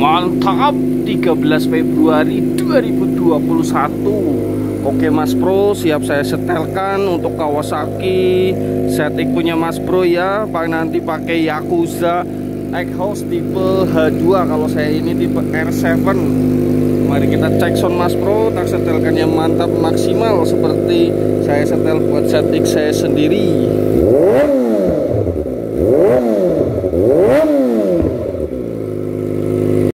Mantap 13 Februari 2021 Oke Mas Bro siap saya setelkan untuk Kawasaki. Setting punya Mas Bro ya Pak nanti pakai Yakuza. X-House tipe H2 kalau saya ini tipe R7 Mari kita cek sound Mas Bro tak setelkannya mantap maksimal. Seperti saya setel buat setik saya sendiri.